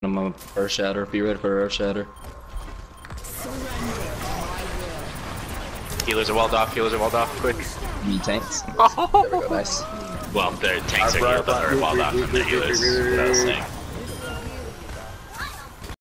I'm a Earth Shatter. Be ready for Earth Shatter. Healers are walled off, healers are walled off, quick. Me tanks. There we go, nice. Well, the tanks are healed they're bro, walled off from the healers, what I was saying.